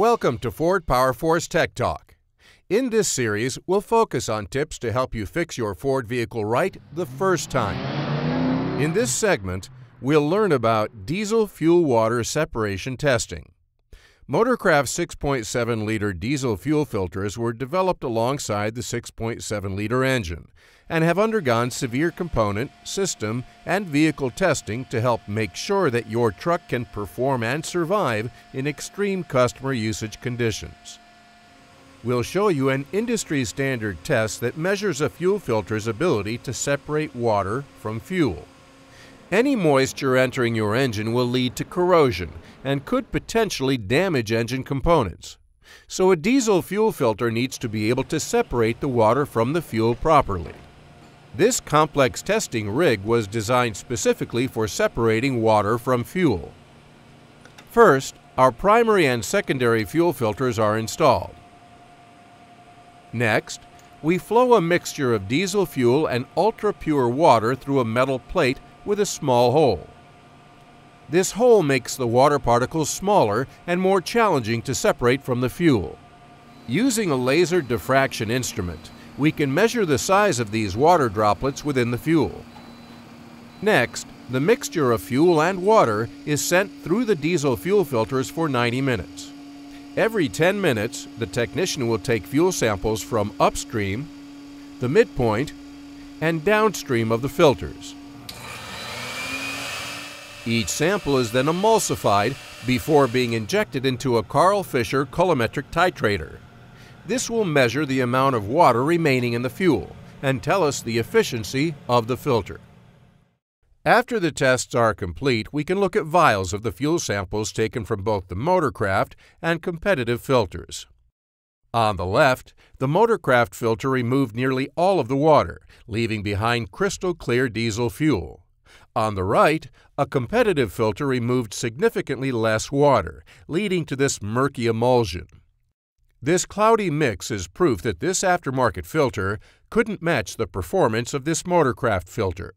Welcome to Ford Power Force Tech Talk. In this series, we'll focus on tips to help you fix your Ford vehicle right the first time. In this segment, we'll learn about diesel fuel water separation testing. Motorcraft's 6.7 liter diesel fuel filters were developed alongside the 6.7 liter engine and have undergone severe component, system, and vehicle testing to help make sure that your truck can perform and survive in extreme customer usage conditions. We'll show you an industry standard test that measures a fuel filter's ability to separate water from fuel. Any moisture entering your engine will lead to corrosion and could potentially damage engine components. So a diesel fuel filter needs to be able to separate the water from the fuel properly. This complex testing rig was designed specifically for separating water from fuel. First, our primary and secondary fuel filters are installed. Next, we flow a mixture of diesel fuel and ultra-pure water through a metal plate with a small hole. This hole makes the water particles smaller and more challenging to separate from the fuel. Using a laser diffraction instrument, we can measure the size of these water droplets within the fuel. Next, the mixture of fuel and water is sent through the diesel fuel filters for 90 minutes. Every 10 minutes, the technician will take fuel samples from upstream, the midpoint, and downstream of the filters. Each sample is then emulsified before being injected into a Karl Fischer colorimetric titrator. This will measure the amount of water remaining in the fuel and tell us the efficiency of the filter. After the tests are complete, we can look at vials of the fuel samples taken from both the Motorcraft and competitive filters. On the left, the Motorcraft filter removed nearly all of the water, leaving behind crystal clear diesel fuel. On the right, a competitive filter removed significantly less water, leading to this murky emulsion. This cloudy mix is proof that this aftermarket filter couldn't match the performance of this Motorcraft filter.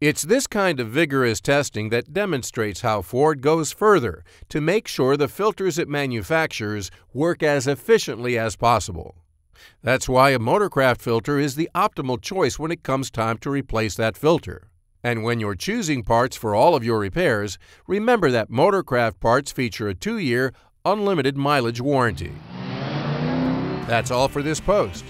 It's this kind of vigorous testing that demonstrates how Ford goes further to make sure the filters it manufactures work as efficiently as possible. That's why a Motorcraft filter is the optimal choice when it comes time to replace that filter. And when you're choosing parts for all of your repairs, remember that Motorcraft parts feature a two year, unlimited mileage warranty. That's all for this post.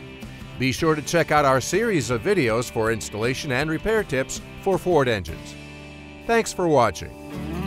Be sure to check out our series of videos for installation and repair tips for Ford engines. Thanks for watching.